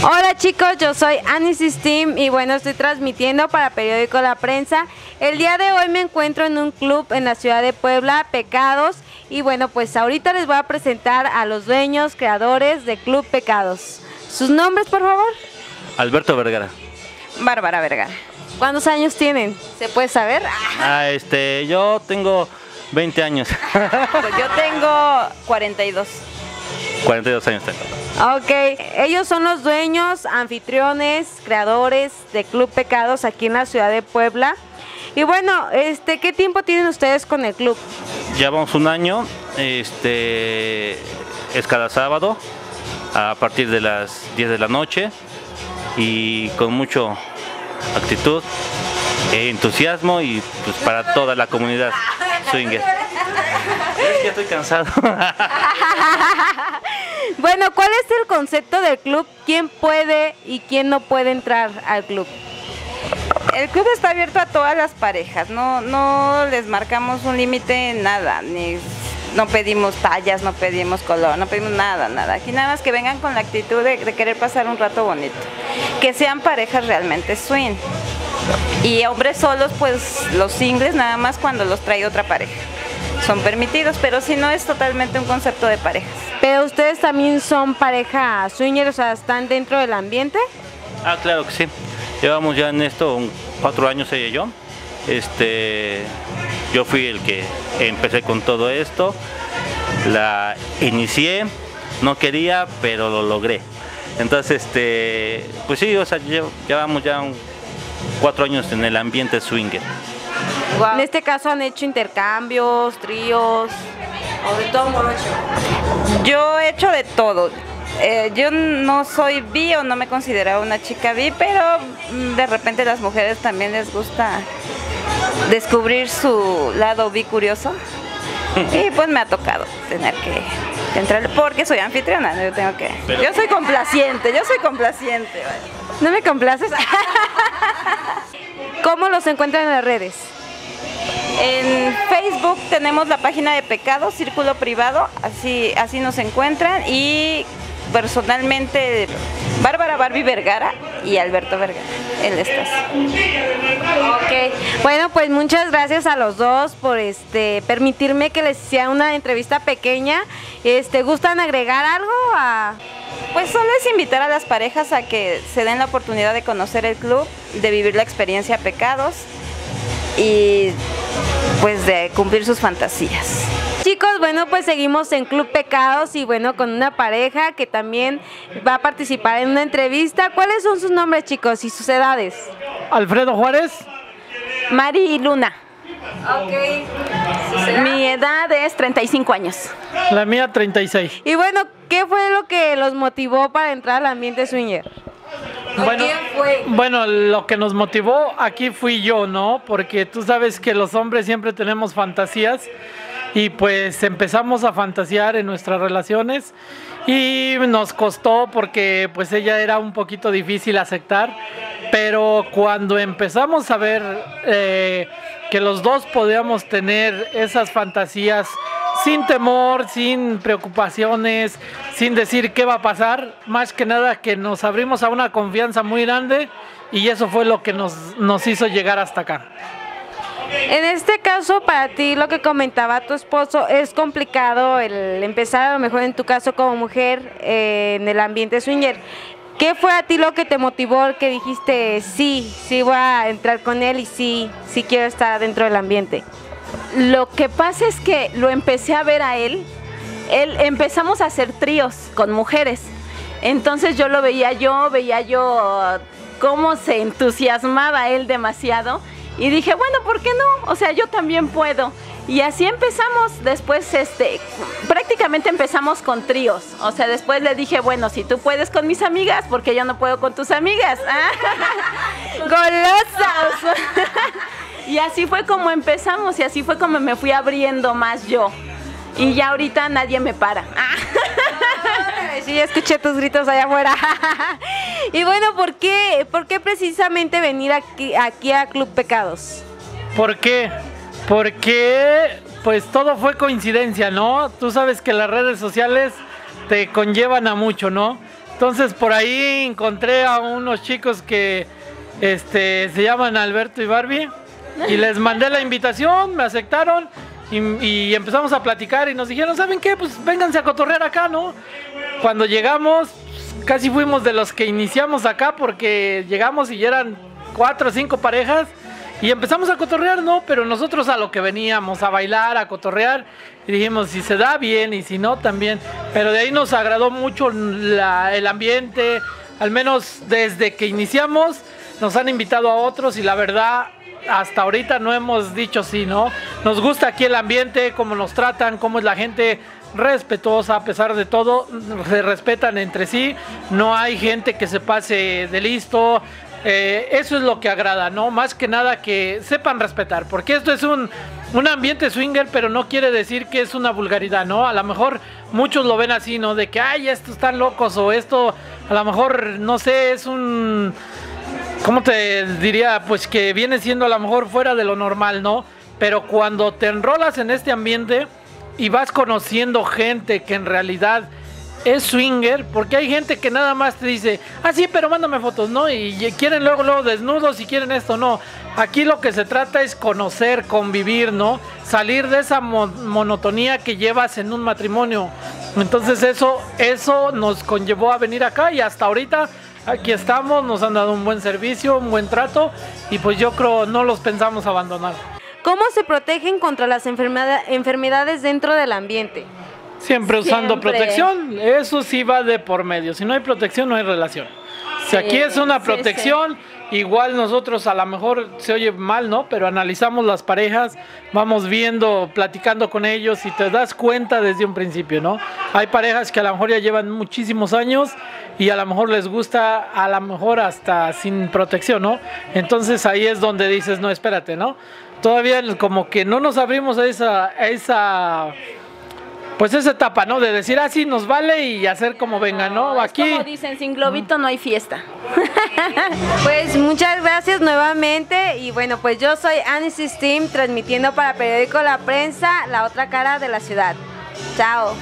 Hola chicos, yo soy Annie Steam y bueno, estoy transmitiendo para Periódico La Prensa. El día de hoy me encuentro en un club en la ciudad de Puebla, Pecados. Y bueno, pues ahorita les voy a presentar a los dueños, creadores de Club Pecados. ¿Sus nombres, por favor? Alberto Vergara. Bárbara Vergara. ¿Cuántos años tienen? ¿Se puede saber? Ah, este, yo tengo 20 años. Pues yo tengo 42. 42 años tengo. Ok, ellos son los dueños, anfitriones, creadores de Club Pecados aquí en la ciudad de Puebla. Y bueno, este, ¿qué tiempo tienen ustedes con el club? Llevamos un año, este, es cada sábado a partir de las 10 de la noche y con mucho actitud, e entusiasmo y pues para toda la comunidad swinger. Es que estoy cansado. Bueno, ¿cuál es el concepto del club? ¿Quién puede y quién no puede entrar al club? El club está abierto a todas las parejas, no, no les marcamos un límite, nada, ni no pedimos tallas, no pedimos color, no pedimos nada, nada. Aquí nada más que vengan con la actitud de, de querer pasar un rato bonito. Que sean parejas realmente swing. Y hombres solos, pues los singles nada más cuando los trae otra pareja. Son permitidos, pero si no es totalmente un concepto de parejas. Pero ustedes también son pareja swinger, o sea, están dentro del ambiente. Ah, claro que sí. Llevamos ya en esto un- cuatro años ella y yo. Este, yo fui el que empecé con todo esto. La inicié, no quería, pero lo logré. Entonces, este, pues sí, o sea, lle- llevamos ya un- cuatro años en el ambiente swinger. En este caso han hecho intercambios, tríos, o de todo modo hecho. Yo he hecho de todo. Eh, yo no soy bi o no me considero una chica bi, pero mm, de repente las mujeres también les gusta descubrir su lado bi curioso. Y pues me ha tocado tener que, entrar, porque soy anfitriona, ¿no? yo tengo que... Yo soy complaciente, yo soy complaciente. ¿No me complaces? ¿Cómo los encuentran en las redes? En Facebook tenemos la página de Pecado, Círculo Privado, así, así nos encuentran. Y personalmente Bárbara Barbie Vergara y Alberto Vergara. En estas. Ok, bueno, pues muchas gracias a los dos por este permitirme que les hiciera una entrevista pequeña. Este, ¿gustan agregar algo a Pues solo es invitar a las parejas a que se den la oportunidad de conocer el club, de vivir la experiencia Pecados. Y pues de cumplir sus fantasías. Chicos, bueno, pues seguimos en Club Pecados y bueno, con una pareja que también va a participar en una entrevista. ¿Cuáles son sus nombres, chicos, y sus edades? Alfredo Juárez, Mari y Luna, Ok. mi edad es 35 años. la mía 36. Y bueno, ¿qué fue lo que los motivó para entrar al ambiente swinger? ¿O Bueno, quién fue? bueno, lo que nos motivó aquí fui yo, ¿no? Porque tú sabes que los hombres siempre tenemos fantasías y pues empezamos a fantasear en nuestras relaciones y nos costó porque pues ella era un poquito difícil aceptar, pero cuando empezamos a ver eh, que los dos podíamos tener esas fantasías sin temor, sin preocupaciones, sin decir qué va a pasar, más que nada que nos abrimos a una confianza muy grande y eso fue lo que nos, nos hizo llegar hasta acá. En este caso, para ti, lo que comentaba tu esposo, es complicado el empezar a lo mejor en tu caso como mujer eh, en el ambiente swinger. ¿Qué fue a ti lo que te motivó, que dijiste, sí, sí voy a entrar con él y sí, sí quiero estar dentro del ambiente? Lo que pasa es que lo empecé a ver a él. Él empezamos a hacer tríos con mujeres. Entonces yo lo veía yo, veía yo cómo se entusiasmaba él demasiado y dije, bueno, ¿por qué no? O sea, yo también puedo. Y así empezamos, después este, prácticamente empezamos con tríos. O sea, después le dije, bueno, si tú puedes con mis amigas, porque yo no puedo con tus amigas. ¡Golosos! y así fue como empezamos y así fue como me fui abriendo más yo. Y ya ahorita nadie me para. Sí, escuché tus gritos allá afuera. y bueno, ¿por qué, ¿por qué precisamente venir aquí, aquí a Club Pecados? ¿Por qué? Porque pues todo fue coincidencia, ¿no? Tú sabes que las redes sociales te conllevan a mucho, ¿no? Entonces por ahí encontré a unos chicos que este, se llaman Alberto y Barbie y les mandé la invitación, me aceptaron y, empezamos a platicar y nos dijeron, ¿saben qué? Pues vénganse a cotorrear acá, ¿no? Cuando llegamos, casi fuimos de los que iniciamos acá porque llegamos y eran cuatro o cinco parejas y empezamos a cotorrear, ¿no? Pero nosotros a lo que veníamos, a bailar, a cotorrear, y dijimos, si se da bien y si no, también. Pero de ahí nos agradó mucho el ambiente, al menos desde que iniciamos, nos han invitado a otros y la verdad, hasta ahorita no hemos dicho sí, ¿no? Nos gusta aquí el ambiente, cómo nos tratan, cómo es la gente respetuosa a pesar de todo, se respetan entre sí, no hay gente que se pase de listo, eh, eso es lo que agrada, ¿no? Más que nada que sepan respetar, porque esto es un, un ambiente swinger, pero no quiere decir que es una vulgaridad, ¿no? A lo mejor muchos lo ven así, ¿no? De que, ay, estos están locos, o esto, a lo mejor, no sé, es un... ¿Cómo te diría? Pues que viene siendo a lo mejor fuera de lo normal, ¿no? Pero cuando te enrolas en este ambiente y vas conociendo gente que en realidad es swinger, porque hay gente que nada más te dice, ah, sí, pero mándame fotos, ¿no? Y quieren luego, luego desnudos y quieren esto, no. Aquí lo que se trata es conocer, convivir, ¿no? Salir de esa mo- monotonía que llevas en un matrimonio. Entonces eso, eso nos conllevó a venir acá y hasta ahorita aquí estamos, nos han dado un buen servicio, un buen trato y pues yo creo no los pensamos abandonar. ¿Cómo se protegen contra las enfermeda- enfermedades dentro del ambiente? Siempre usando Siempre. protección, eso sí va de por medio. Si no hay protección, no hay relación. Si aquí es una sí, protección, igual nosotros a lo mejor se oye mal, ¿no? Pero analizamos las parejas, vamos viendo, platicando con ellos y te das cuenta desde un principio, ¿no? Hay parejas que a lo mejor ya llevan muchísimos años y a lo mejor les gusta, a lo mejor hasta sin protección, ¿no? Entonces ahí es donde dices, no, espérate, ¿no? Todavía como que no nos abrimos a esa, a esa pues esa etapa, ¿no? De decir, ah, sí, nos vale y hacer como venga, ¿no? Aquí, como dicen, sin globito no hay fiesta. Pues muchas gracias nuevamente y bueno, pues yo soy Annie Steam transmitiendo para Periódico La Prensa, la otra cara de la ciudad. Chao.